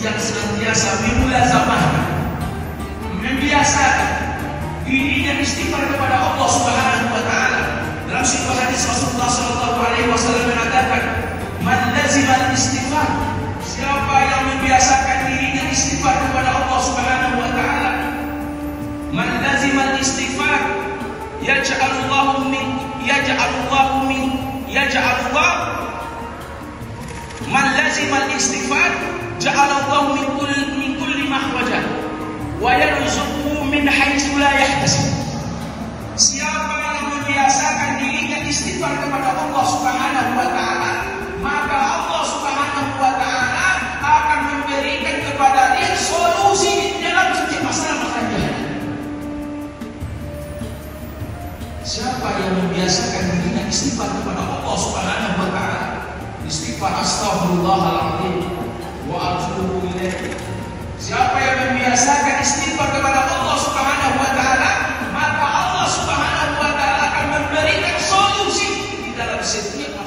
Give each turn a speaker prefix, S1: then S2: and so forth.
S1: senantiasa memulazamahkan membiasakan dirinya istighfar kepada Allah Subhanahu wa taala. Dalam sebuah hadis Rasulullah sallallahu alaihi wasallam mengatakan, "Man lazima istighfar" Siapa yang membiasakan dirinya istighfar kepada Allah Subhanahu wa taala, "Man lazima istighfar" yaj'alullahu min yaj'alullahu ja'alallahu min kulli min kulli mahwajah wa yarzuquhu min haitsu la yahtasib. Siapa yang membiasakan dirinya istighfar kepada Allah Subhanahu wa taala, maka Allah Subhanahu wa taala akan memberikan kepada dia solusi dalam setiap masalah yang Siapa yang membiasakan dirinya istighfar kepada Allah Subhanahu wa taala? Istighfar astaghfirullahaladzim Siapa yang membiasakan istighfar kepada Allah Subhanahu wa taala, maka Allah Subhanahu wa taala akan memberikan solusi di dalam setiap